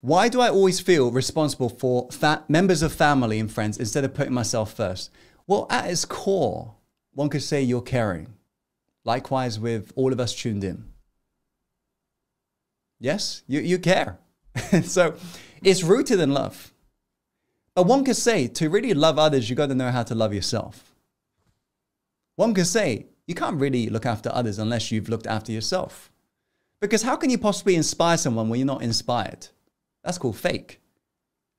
Why do I always feel responsible for fa- members of family and friends instead of putting myself first? Well, at its core, one could say you're caring. Likewise, with all of us tuned in. Yes, you, you care. so it's rooted in love. But one could say to really love others, you got to know how to love yourself. One could say you can't really look after others unless you've looked after yourself. Because how can you possibly inspire someone when you're not inspired? That's called fake.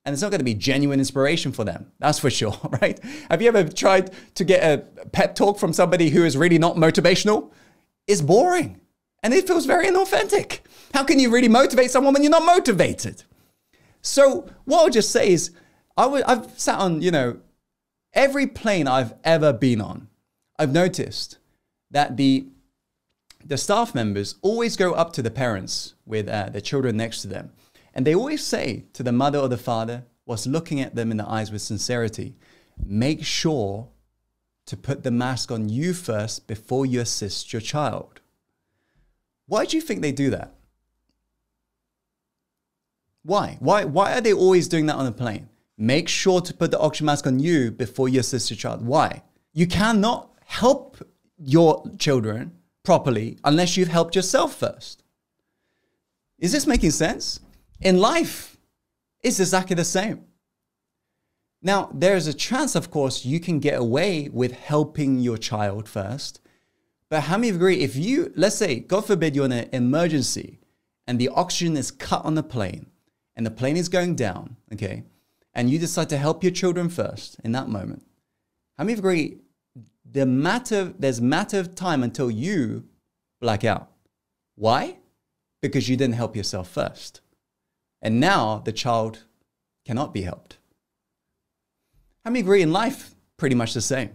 And it's not going to be genuine inspiration for them. That's for sure, right? Have you ever tried to get a pep talk from somebody who is really not motivational? It's boring and it feels very inauthentic. How can you really motivate someone when you're not motivated? So, what I'll just say is, i w- I've sat on, you know, every plane I've ever been on, I've noticed that the the staff members always go up to the parents with uh, their children next to them and they always say to the mother or the father, whilst looking at them in the eyes with sincerity, make sure to put the mask on you first before you assist your child. Why do you think they do that? Why? Why, why are they always doing that on a plane? Make sure to put the oxygen mask on you before you assist your child. Why? You cannot help your children properly unless you've helped yourself first. Is this making sense? In life, it's exactly the same. Now, there's a chance, of course, you can get away with helping your child first. But how many agree if you, let's say, God forbid, you're in an emergency and the oxygen is cut on the plane and the plane is going down, okay, and you decide to help your children first in that moment, how many agree the matter, there's matter of time until you black out? Why? Because you didn't help yourself first. And now the child cannot be helped. How many agree in life? Pretty much the same.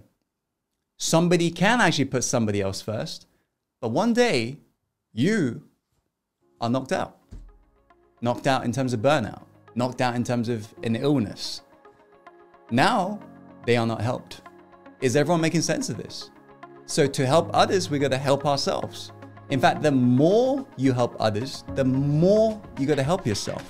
Somebody can actually put somebody else first, but one day you are knocked out. Knocked out in terms of burnout, knocked out in terms of an illness. Now they are not helped. Is everyone making sense of this? So, to help others, we got to help ourselves. In fact, the more you help others, the more you got to help yourself.